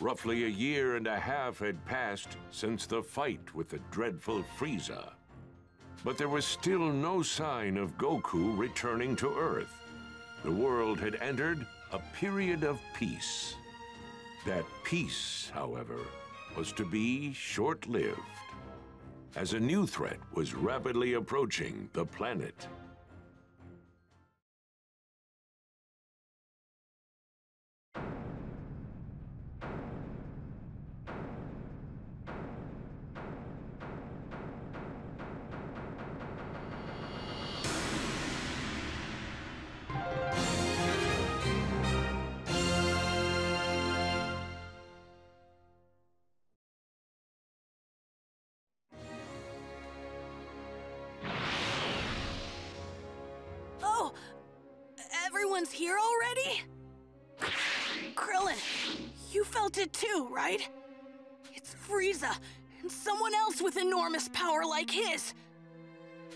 Roughly a year and a half had passed since the fight with the dreadful Frieza. But there was still no sign of Goku returning to Earth. The world had entered a period of peace. That peace, however, was to be short-lived, as a new threat was rapidly approaching the planet. Everyone's here already? Krillin, you felt it too, right? It's Frieza, and someone else with enormous power like his.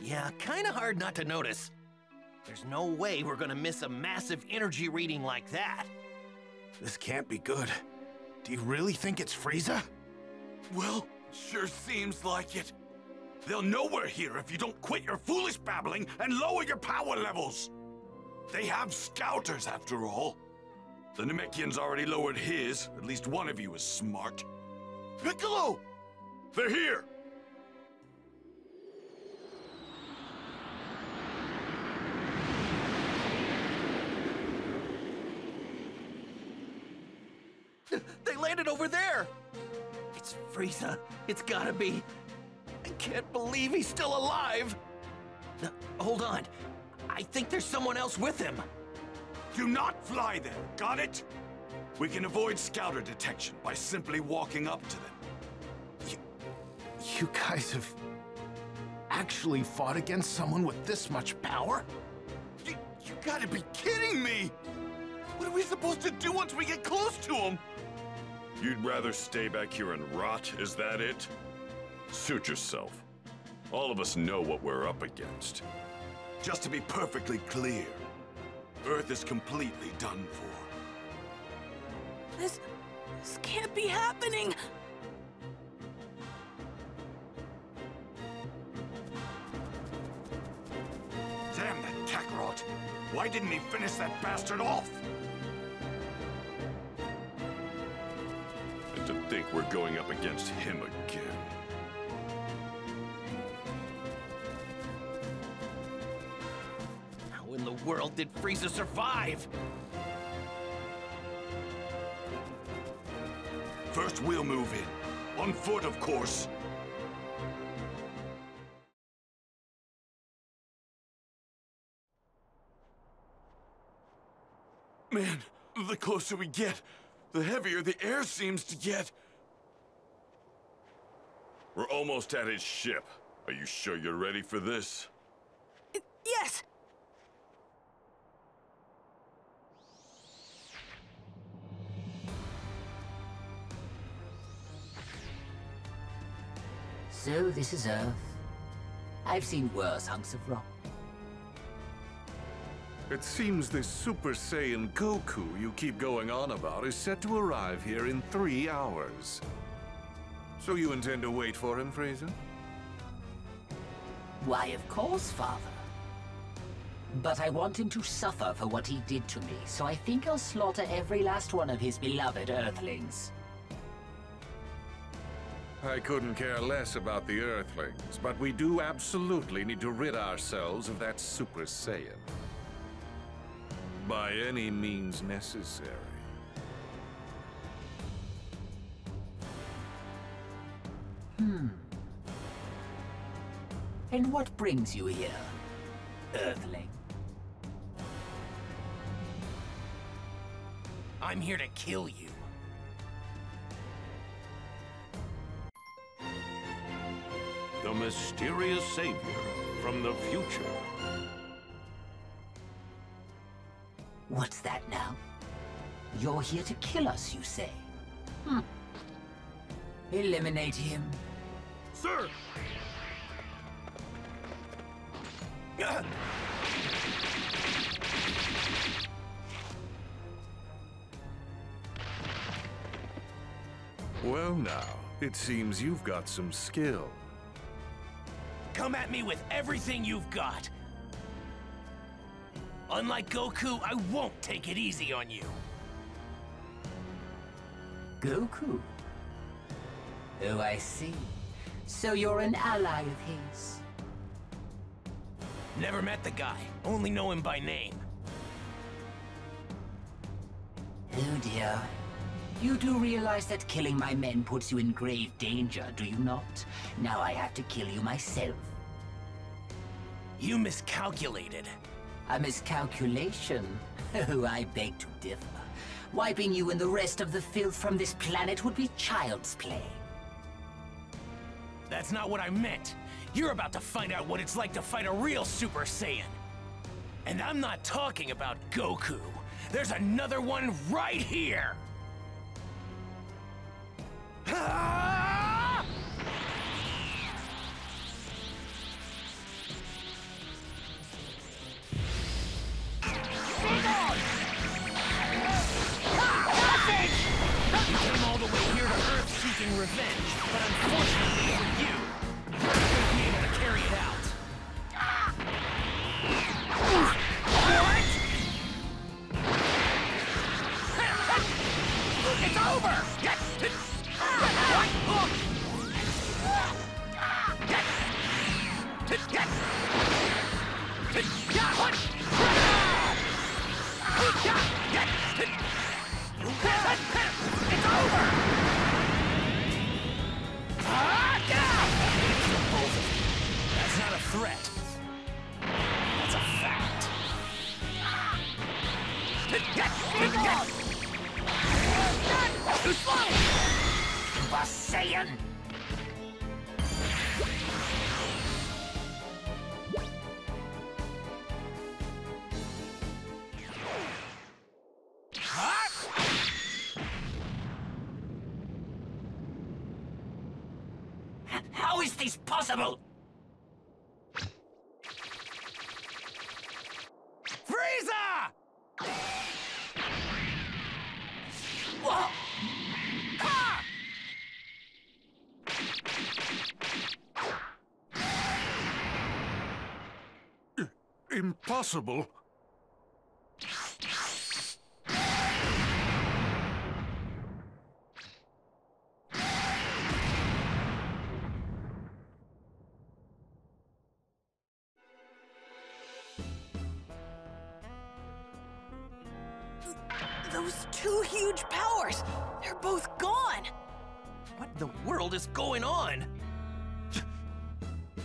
Yeah, kinda hard not to notice. There's no way we're gonna miss a massive energy reading like that. This can't be good. Do you really think it's Frieza? Well, sure seems like it. They'll know we're here if you don't quit your foolish babbling and lower your power levels. They have scouters, after all. The Namekian's already lowered his. At least one of you is smart. Piccolo! They're here! They landed over there! It's Frieza. It's gotta be. I can't believe he's still alive! Hold on. I think there's someone else with him. Do not fly there, got it? We can avoid scouter detection by simply walking up to them. You, you guys have actually fought against someone with this much power? You, you gotta be kidding me! What are we supposed to do once we get close to him? You'd rather stay back here and rot, is that it? Suit yourself. All of us know what we're up against. Just to be perfectly clear, Earth is completely done for. This. this can't be happening! Damn that Kakarot! Why didn't he finish that bastard off? And to think we're going up against him again. World did Frieza survive? First, we'll move in. On foot, of course. Man, the closer we get, the heavier the air seems to get. We're almost at his ship. Are you sure you're ready for this? Yes! So this is Earth. I've seen worse hunks of rock. It seems this Super Saiyan Goku you keep going on about is set to arrive here in three hours. So you intend to wait for him, Frieza? Why, of course, father. But I want him to suffer for what he did to me, so I think I'll slaughter every last one of his beloved Earthlings. I couldn't care less about the Earthlings, but we do absolutely need to rid ourselves of that Super Saiyan. By any means necessary. Hmm. And what brings you here, Earthling? I'm here to kill you. Mysterious savior from the future. What's that now? You're here to kill us, you say? Hmm. Eliminate him. Sir! Well now, it seems you've got some skill. Come at me with everything you've got. Unlike Goku, I won't take it easy on you. Goku. Oh, I see. So you're an ally of his. Never met the guy, only know him by name. Oh dear. You do realize that killing my men puts you in grave danger, do you not? Now I have to kill you myself. You miscalculated. A miscalculation? Oh, I beg to differ. Wiping you and the rest of the filth from this planet would be child's play. That's not what I meant. You're about to find out what it's like to fight a real Super Saiyan. And I'm not talking about Goku. There's another one right here! Ah! Revenge, but unfortunately Super Saiyan! How is this possible? Impossible! Those two huge powers, they're both gone. What in the world is going on?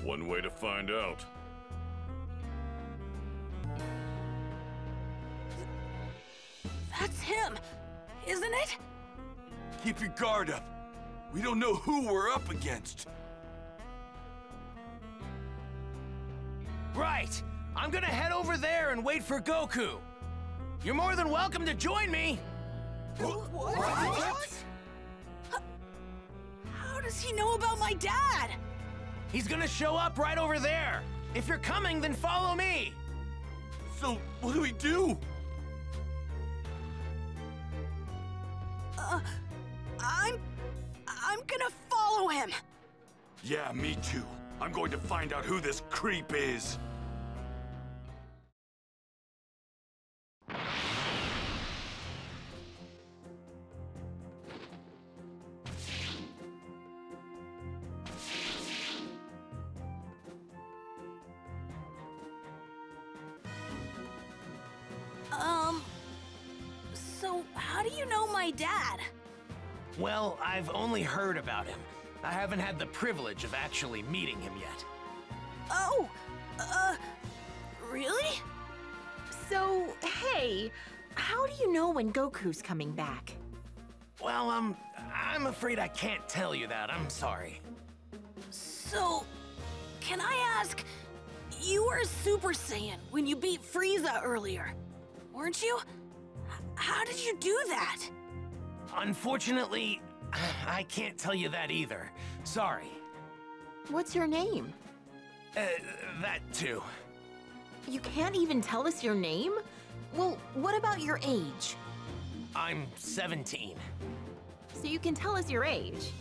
One way to find out. Him, isn't it? Keep your guard up. We don't know who we're up against. Right! I'm gonna head over there and wait for Goku. You're more than welcome to join me. What? How does he know about my dad? He's gonna show up right over there. If you're coming, then follow me. So, what do we do? I'm... I'm gonna follow him. Yeah, me too. I'm going to find out who this creep is. How do you know my dad? Well, I've only heard about him. I haven't had the privilege of actually meeting him yet. Oh, uh... Really? So, hey, how do you know when Goku's coming back? Well, um, I'm afraid I can't tell you that. I'm sorry. So, can I ask... You were a Super Saiyan when you beat Frieza earlier, weren't you? H- How did you do that? Unfortunately, I can't tell you that either. Sorry. What's your name? Uh, that too. You can't even tell us your name? Well, what about your age? I'm 17. so you can tell us your age.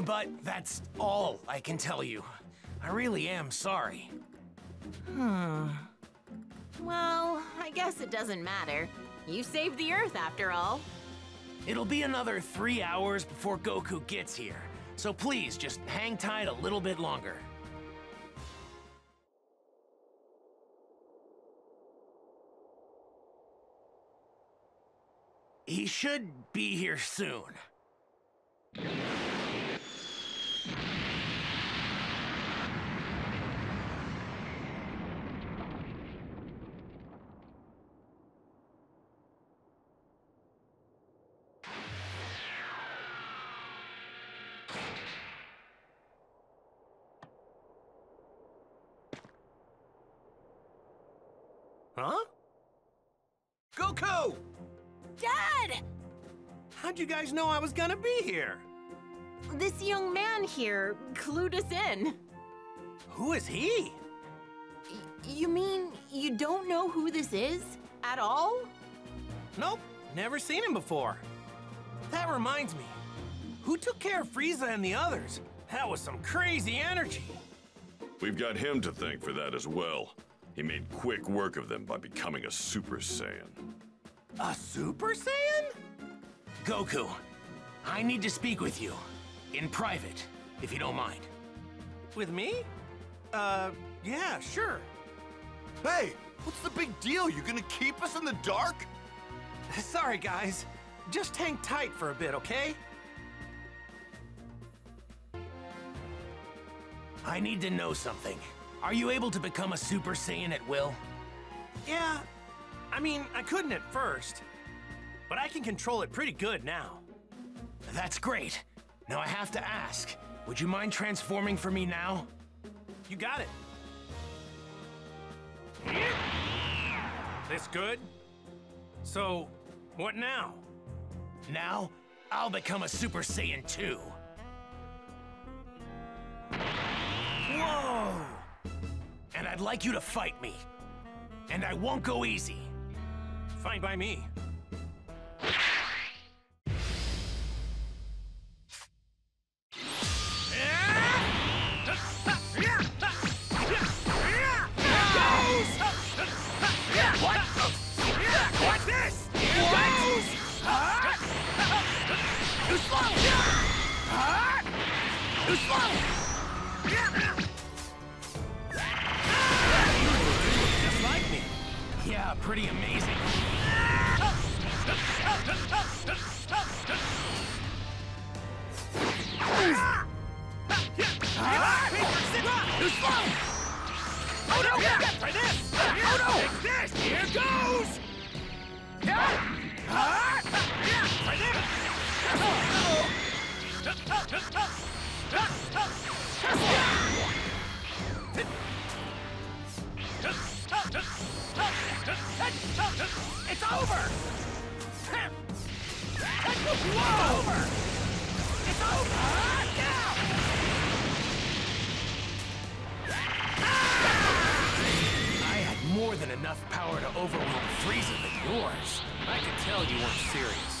But that's all I can tell you. I really am sorry. Hmm. Well, I guess it doesn't matter. You saved the Earth after all. It'll be another three hours before Goku gets here, so please just hang tight a little bit longer. He should be here soon. Goku! Dad! How'd you guys know I was gonna be here? This young man here clued us in. Who is he? Y- you mean you don't know who this is? At all? Nope, never seen him before. That reminds me. Who took care of Frieza and the others? That was some crazy energy. We've got him to thank for that as well. He made quick work of them by becoming a Super Saiyan. A Super Saiyan? Goku, I need to speak with you. In private, if you don't mind. With me? Uh, yeah, sure. Hey, what's the big deal? You gonna keep us in the dark? Sorry, guys. Just hang tight for a bit, okay? I need to know something. Are you able to become a Super Saiyan at will? Yeah, I mean, I couldn't at first, but I can control it pretty good now. That's great. Now I have to ask, would you mind transforming for me now? You got it. This good? So, what now? Now, I'll become a Super Saiyan 2. Whoa! And I'd like you to fight me. And I won't go easy. Fine by me. Slow! It's over! Whoa! Over! It's over! Now! I had more than enough power to overwhelm Frieza than yours. I could tell you weren't serious.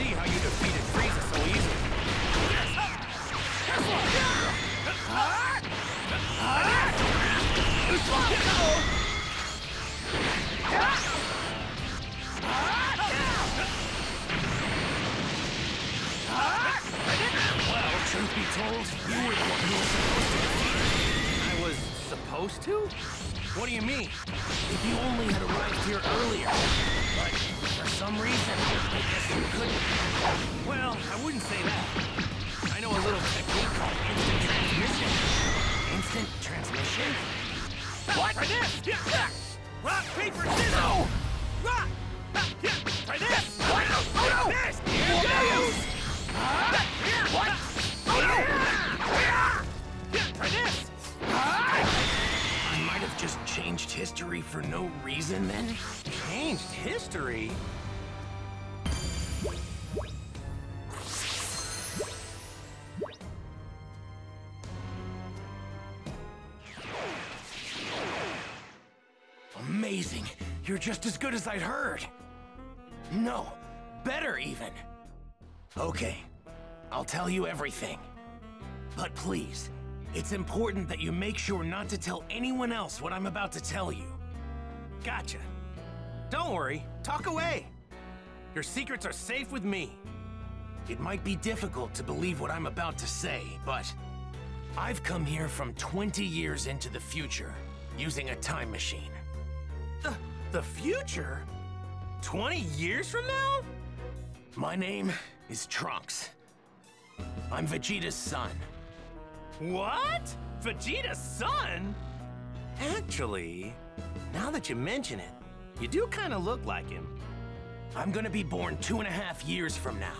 see how you defeated Frieza so easily. Well, truth be told, you were the one who was supposed to. I was supposed to? What do you mean? If you only had arrived here earlier some reason, I guess you couldn't. Well, I wouldn't say that. I know a little technique called instant transmission. Instant transmission? What? Try this! Rock, paper, scissors! No! Rock! Try this! What? Oh no! Oh, this! Here oh, goes! What? Oh no! Yeah, try this! I might have just changed history for no reason then? Changed history? Just as good as I'd heard. No, better even. Okay, I'll tell you everything. But please, it's important that you make sure not to tell anyone else what I'm about to tell you. Gotcha. Don't worry, talk away. Your secrets are safe with me. It might be difficult to believe what I'm about to say, but I've come here from 20 years into the future using a time machine. The, future? 20 years from now? My name is Trunks. I'm Vegeta's son. What? Vegeta's son? Actually, now that you mention it, you do kind of look like him. I'm gonna be born two and a half years from now.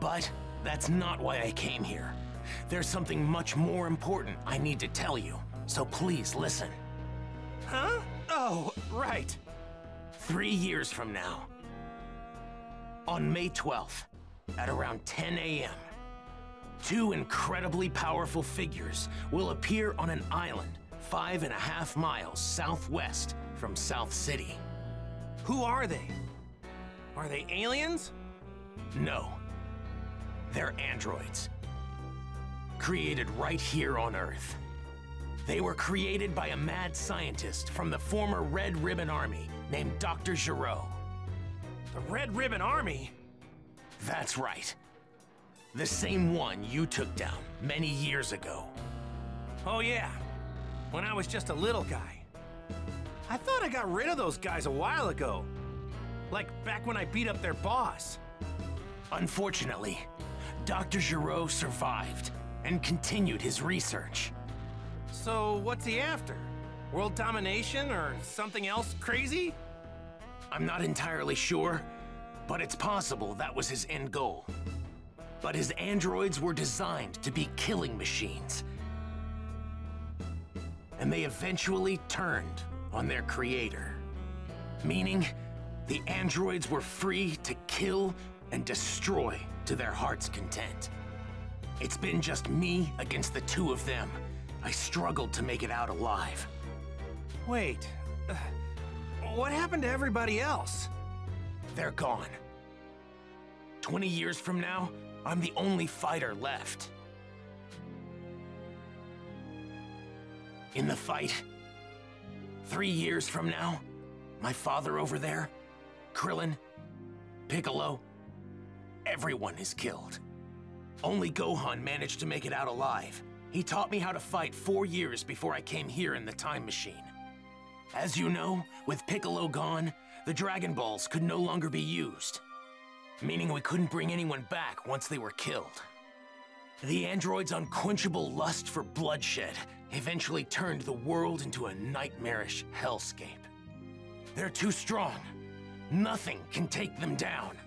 But that's not why I came here. There's something much more important I need to tell you, so please listen. Huh? Oh, right. Three years from now, on May 12th, at around 10 a.m., two incredibly powerful figures will appear on an island five and a half miles southwest from South City. Who are they? Are they aliens? No. They're androids. Created right here on Earth. They were created by a mad scientist from the former Red Ribbon Army named Dr. Gero. The Red Ribbon Army? That's right. The same one you took down many years ago. Oh yeah, when I was just a little guy. I thought I got rid of those guys a while ago. Like back when I beat up their boss. Unfortunately, Dr. Gero survived and continued his research. So what's he after? World domination or something else crazy? I'm not entirely sure, but it's possible that was his end goal. But his androids were designed to be killing machines. And they eventually turned on their creator. Meaning, the androids were free to kill and destroy to their heart's content. It's been just me against the two of them. I struggled to make it out alive. Wait, uh, what happened to everybody else? They're gone. 20 years from now, I'm the only fighter left. In the fight, three years from now, my father over there, Krillin, Piccolo, everyone is killed. Only Gohan managed to make it out alive. He taught me how to fight four years before I came here in the time machine. As you know, with Piccolo gone, the Dragon Balls could no longer be used. Meaning we couldn't bring anyone back once they were killed. The android's unquenchable lust for bloodshed eventually turned the world into a nightmarish hellscape. They're too strong. Nothing can take them down.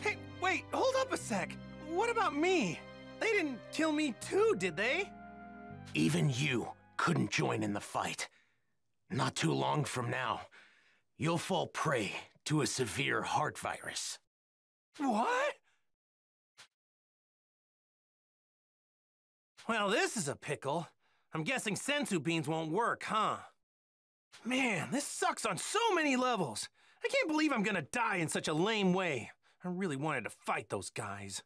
Hey, wait, hold up a sec. What about me? They didn't kill me too, did they? Even you couldn't join in the fight. Not too long from now, you'll fall prey to a severe heart virus. What? Well, this is a pickle. I'm guessing senzu beans won't work, huh? Man, this sucks on so many levels. I can't believe I'm gonna die in such a lame way. I really wanted to fight those guys.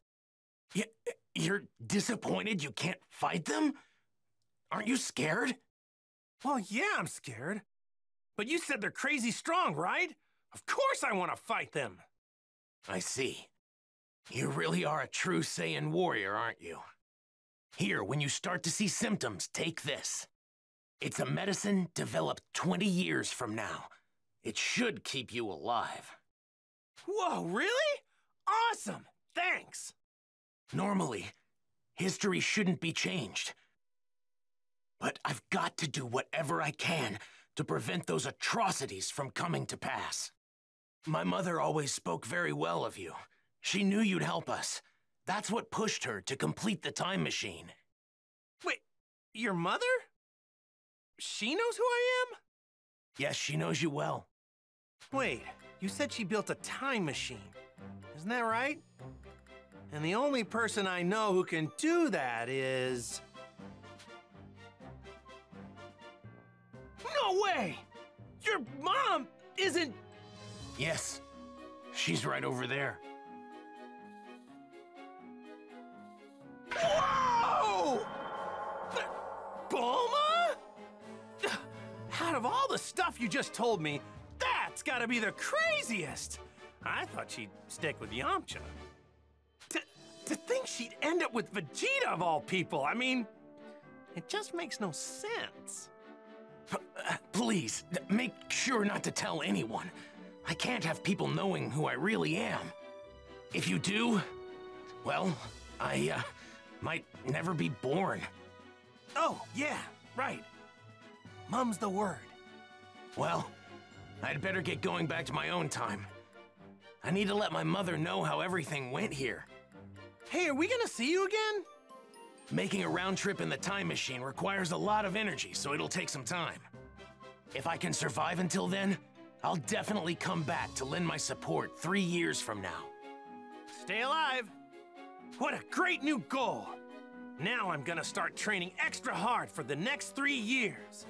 Y you're disappointed you can't fight them? Aren't you scared? Well, yeah, I'm scared. But you said they're crazy strong, right? Of course I want to fight them. I see. You really are a true Saiyan warrior, aren't you? Here, when you start to see symptoms, take this. It's a medicine developed 20 years from now. It should keep you alive. Whoa, really? Awesome! Thanks! Normally, history shouldn't be changed. But I've got to do whatever I can to prevent those atrocities from coming to pass. My mother always spoke very well of you. She knew you'd help us. That's what pushed her to complete the time machine. Wait, your mother? She knows who I am? Yes, she knows you well. Wait, you said she built a time machine. Isn't that right? And the only person I know who can do that is. No way! Your mom isn't. Yes, she's right over there. Whoa! Bulma? Out of all the stuff you just told me, that's gotta be the craziest! I thought she'd stick with Yamcha. She'd end up with Vegeta of all people, I mean, it just makes no sense. Please, make sure not to tell anyone. I can't have people knowing who I really am. If you do, well, I, uh, might never be born. Oh, yeah, right. Mum's the word. Well, I'd better get going back to my own time. I need to let my mother know how everything went here. Hey, are we gonna see you again? Making a round trip in the time machine requires a lot of energy, so it'll take some time. If I can survive until then, I'll definitely come back to lend my support three years from now. Stay alive. What a great new goal. Now I'm gonna start training extra hard for the next three years.